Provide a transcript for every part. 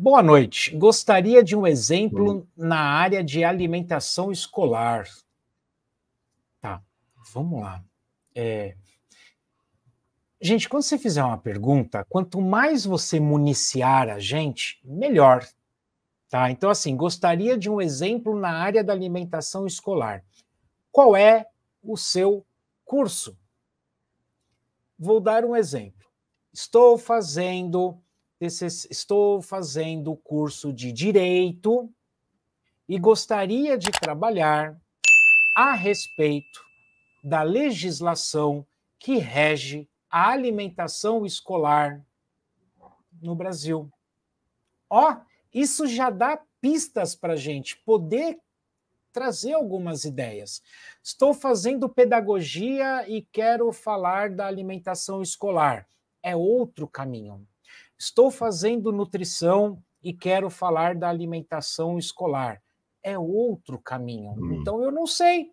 Boa noite. Gostaria de um exemplo na área de alimentação escolar. Tá, vamos lá. É... Gente, quando você fizer uma pergunta, quanto mais você municiar a gente, melhor. Tá? Então, assim, gostaria de um exemplo na área da alimentação escolar. Qual é o seu curso? Vou dar um exemplo. Estou fazendo estou fazendo curso de direito e gostaria de trabalhar a respeito da legislação que rege a alimentação escolar no Brasil. Ó, isso já dá pistas para a gente poder trazer algumas ideias. Estou fazendo pedagogia e quero falar da alimentação escolar. É outro caminho. Estou fazendo nutrição e quero falar da alimentação escolar. É outro caminho. Hum. Então eu não sei.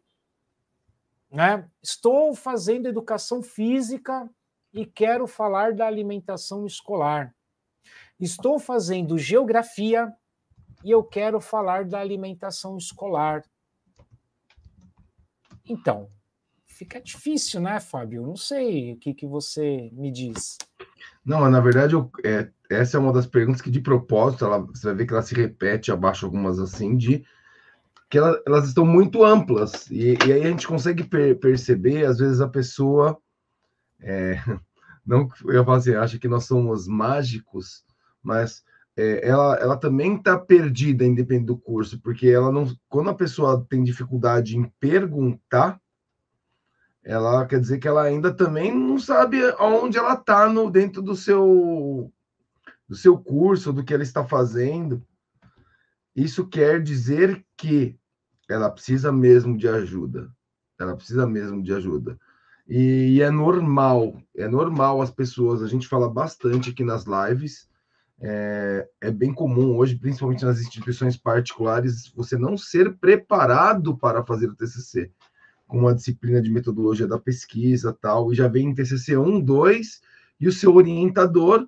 Né? Estou fazendo educação física e quero falar da alimentação escolar. Estou fazendo geografia e eu quero falar da alimentação escolar. Então, fica difícil, né, Fábio? Não sei o que, que você me diz. Não, na verdade, eu, é, essa é uma das perguntas que, de propósito, ela, você vai ver que ela se repete abaixo, algumas assim, de que ela, elas estão muito amplas. E, e, aí a gente consegue per, perceber, às vezes, a pessoa. É, não, eu falo assim, acha que nós somos mágicos, mas é, ela, ela também está perdida, independente do curso, porque ela não. Quando a pessoa tem dificuldade em perguntar, ela quer dizer que ela ainda também não sabe aonde ela está no dentro do seu do seu curso, do que ela está fazendo. Isso quer dizer que ela precisa mesmo de ajuda. Ela precisa mesmo de ajuda. E, e é normal, é normal as pessoas, a gente fala bastante aqui nas lives, é, é, bem comum hoje, principalmente nas instituições particulares, você não ser preparado para fazer o TCC com uma disciplina de metodologia da pesquisa tal, e já vem em TCC 1, 2, e o seu orientador,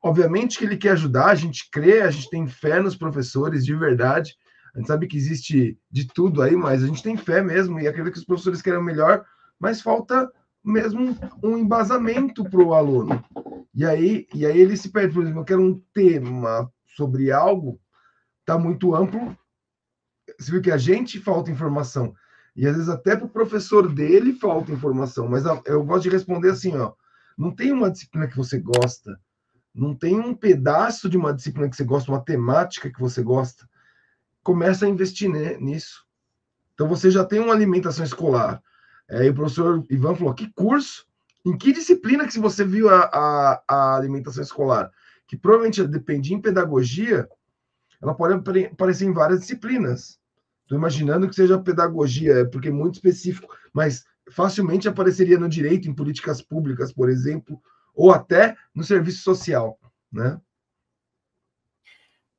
obviamente que ele quer ajudar, a gente crê, a gente tem fé nos professores, de verdade, a gente sabe que existe de tudo aí, mas a gente tem fé mesmo, e acredita que os professores querem o melhor, mas falta mesmo um embasamento para o aluno. E aí, e aí ele se perde, por exemplo, eu quero um tema sobre algo, está muito amplo, você viu que a gente falta informação. E às vezes até para o professor dele falta informação. Mas eu gosto de responder assim, ó. Não tem uma disciplina que você gosta, não tem um pedaço de uma disciplina que você gosta, uma temática que você gosta. Começa a investir nisso. Então você já tem uma alimentação escolar. Aí o professor Ivan falou: que curso? Em que disciplina que você viu a, a, a alimentação escolar? Que provavelmente depende em pedagogia, ela pode aparecer em várias disciplinas. Estou imaginando que seja pedagogia, é porque é muito específico, mas facilmente apareceria no direito, em políticas públicas, por exemplo, ou até no serviço social, né?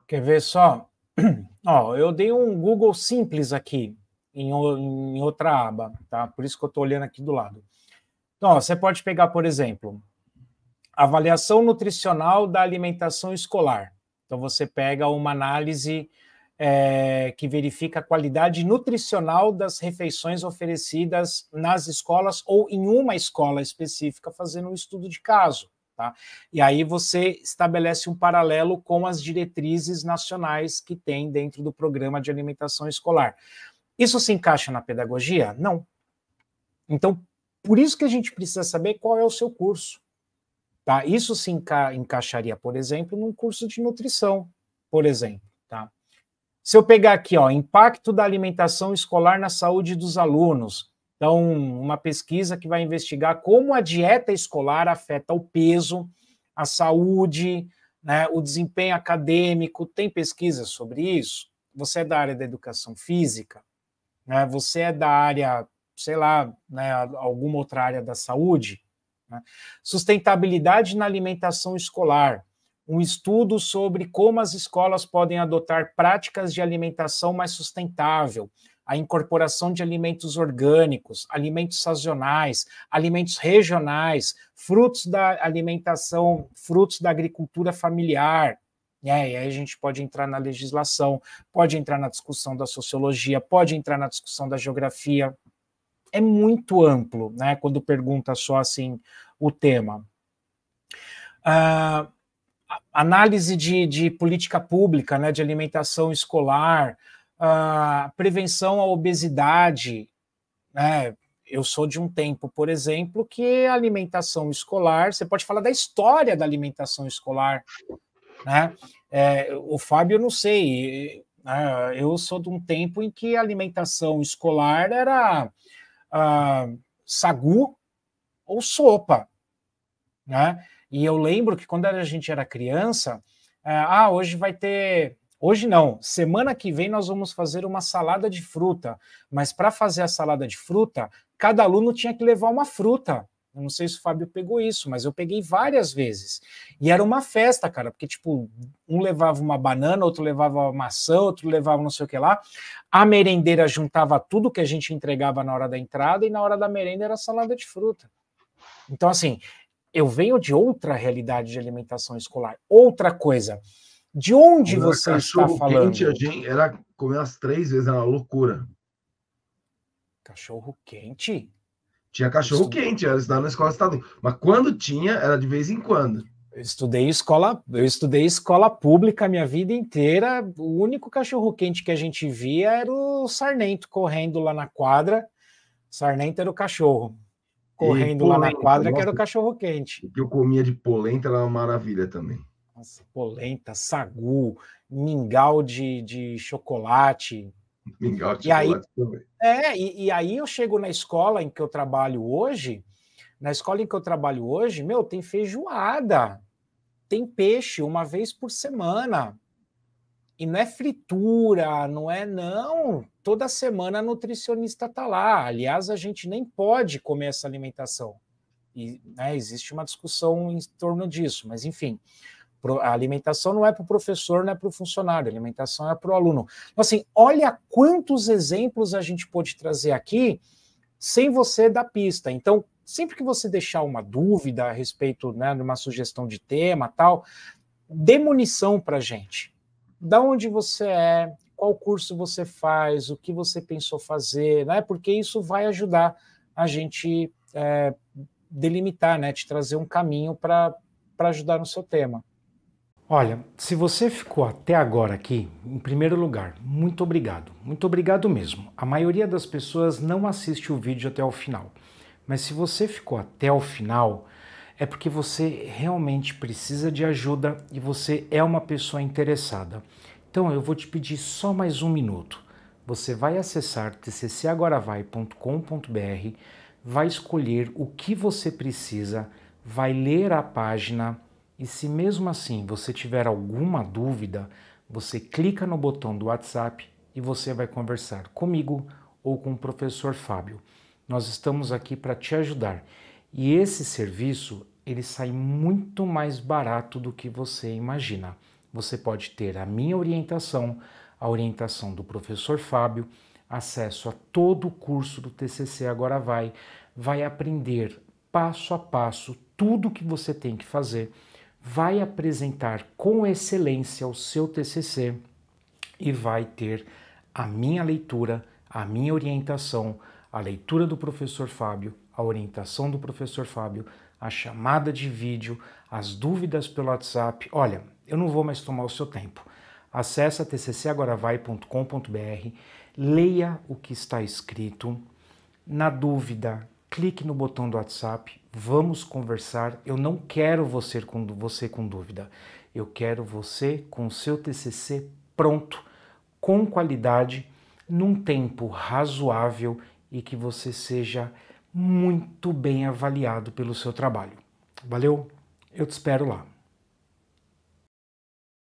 Quer ver só? Ó, eu dei um Google simples aqui em, em outra aba, tá? Por isso que eu estou olhando aqui do lado. Então, ó, você pode pegar, por exemplo, avaliação nutricional da alimentação escolar. Então, você pega uma análise é, que verifica a qualidade nutricional das refeições oferecidas nas escolas ou em uma escola específica, fazendo um estudo de caso. Tá? E aí você estabelece um paralelo com as diretrizes nacionais que tem dentro do programa de alimentação escolar. Isso se encaixa na pedagogia? Não. Então, por isso que a gente precisa saber qual é o seu curso. Tá? Isso se enca encaixaria, por exemplo, num curso de nutrição, por exemplo. Se eu pegar aqui, ó, impacto da alimentação escolar na saúde dos alunos. Então, uma pesquisa que vai investigar como a dieta escolar afeta o peso, a saúde, né, o desempenho acadêmico. Tem pesquisa sobre isso? Você é da área da educação física? Né, você é da área, sei lá, né, alguma outra área da saúde? Né? Sustentabilidade na alimentação escolar um estudo sobre como as escolas podem adotar práticas de alimentação mais sustentável, a incorporação de alimentos orgânicos, alimentos sazonais, alimentos regionais, frutos da alimentação, frutos da agricultura familiar. Né? E aí a gente pode entrar na legislação, pode entrar na discussão da sociologia, pode entrar na discussão da geografia. É muito amplo, né? Quando pergunta só assim o tema. Uh, análise de, de, política pública, né, de alimentação escolar, uh, prevenção à obesidade, né, eu sou de um tempo, por exemplo, que a alimentação escolar, você pode falar da história da alimentação escolar, né? É, o Fábio, eu não sei, né? eu sou de um tempo em que a alimentação escolar era uh, sagu ou sopa, né? E eu lembro que quando a gente era criança, uh, ah, hoje vai ter Hoje não, semana que vem nós vamos fazer uma salada de fruta, mas para fazer a salada de fruta, cada aluno tinha que levar uma fruta. Eu não sei se o Fábio pegou isso, mas eu peguei várias vezes. E era uma festa, cara, porque, tipo, um levava uma banana, outro levava uma maçã, outro levava não sei o que lá. A merendeira juntava tudo que a gente entregava na hora da entrada e na hora da merenda era salada de fruta. Então, assim, eu venho de outra realidade de alimentação escolar. Outra coisa. De onde você está falando? Quente, a gente era comer umas três vezes, era uma loucura. Cachorro quente? Tinha cachorro Isso... quente, era estudar na escola estadual. Mas quando tinha, era de vez em quando. Eu estudei escola, eu estudei escola pública a minha vida inteira. O único cachorro quente que a gente via era o Sarnento correndo lá na quadra. Sarnento era o cachorro correndo polenta, lá na quadra, nossa, que era o cachorro quente. O que eu comia de polenta era uma maravilha também. Nossa, polenta, sagu, mingau de, de chocolate. Mingau de e aí, também. É, e, e, aí eu chego na escola em que eu trabalho hoje, na escola em que eu trabalho hoje, meu, tem feijoada, tem peixe uma vez por semana. E não é fritura, não é não. Toda semana a nutricionista está lá. Aliás, a gente nem pode comer essa alimentação. E né, existe uma discussão em torno disso, mas enfim. A alimentação não é para o professor, não é para o funcionário, a alimentação é para o aluno. Então, assim, olha quantos exemplos a gente pode trazer aqui sem você dar pista. Então, sempre que você deixar uma dúvida a respeito né, de uma sugestão de tema tal, dê munição para gente. Da onde você é, qual curso você faz, o que você pensou fazer, né? Porque isso vai ajudar a gente é, delimitar, né? Te trazer um caminho para ajudar no seu tema. Olha, se você ficou até agora aqui, em primeiro lugar, muito obrigado. Muito obrigado mesmo. A maioria das pessoas não assiste o vídeo até o final. Mas se você ficou até o final, é porque você realmente precisa de ajuda e você é uma pessoa interessada. Então eu vou te pedir só mais um minuto. Você vai acessar tccagoravai.com.br, vai escolher o que você precisa, vai ler a página e se mesmo assim você tiver alguma dúvida, você clica no botão do WhatsApp e você vai conversar comigo ou com o professor Fábio. Nós estamos aqui para te ajudar. E esse serviço, ele sai muito mais barato do que você imagina. Você pode ter a minha orientação, a orientação do professor Fábio, acesso a todo o curso do TCC Agora Vai, vai aprender passo a passo tudo o que você tem que fazer vai apresentar com excelência o seu TCC e vai ter a minha leitura, a minha orientação, a leitura do professor Fábio, a orientação do professor Fábio, a chamada de vídeo, as dúvidas pelo WhatsApp. Olha, eu não vou mais tomar o seu tempo. Acesse tccagoravai.com.br, leia o que está escrito. Na dúvida, clique no botão do WhatsApp, vamos conversar. Eu não quero você com, você com dúvida, eu quero você com o seu TCC pronto, com qualidade, num tempo razoável e que você seja muito bem avaliado pelo seu trabalho. Valeu? Eu te espero lá.